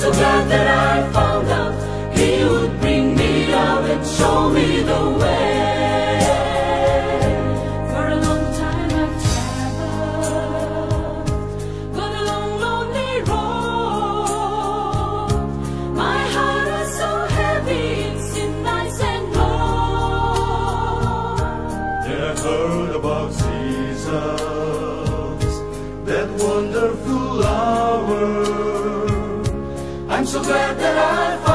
so glad that I found out He would bring me out and show me the way. So glad that I found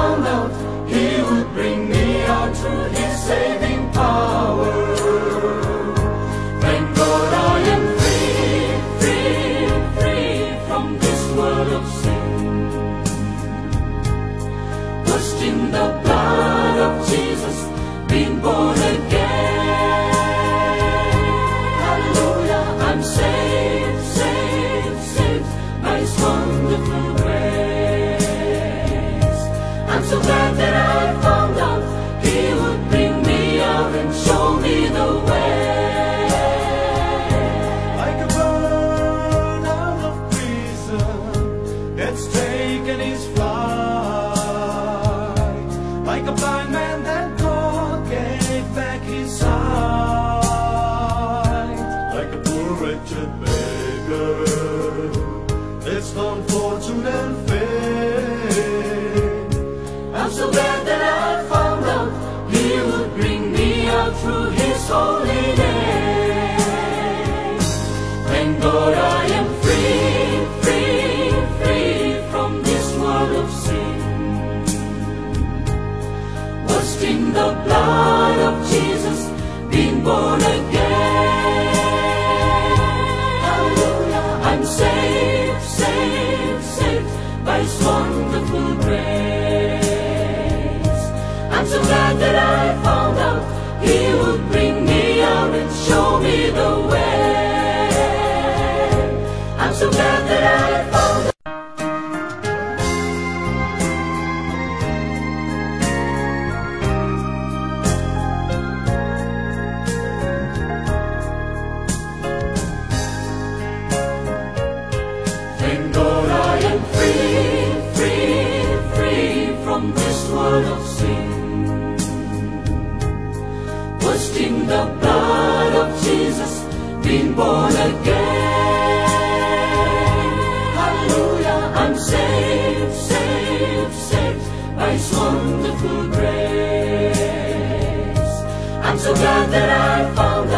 so glad that I found out He would bring me out and show me the way. Like a bird out of prison that's taken his flight. Like a blind man that God gave back his sight. Like a poor wretched beggar that's fortune and through His holy name. I am free, free, free from this world of sin. Washed in the blood of Jesus, born again. I'm saved, saved, saved by show me the way. I'm so glad that I found. Thank God I am free, free, free from this world of sin. Washed in the blood Jesus, been born again. Hallelujah, I'm saved, saved, saved by His wonderful grace. I'm so glad that I found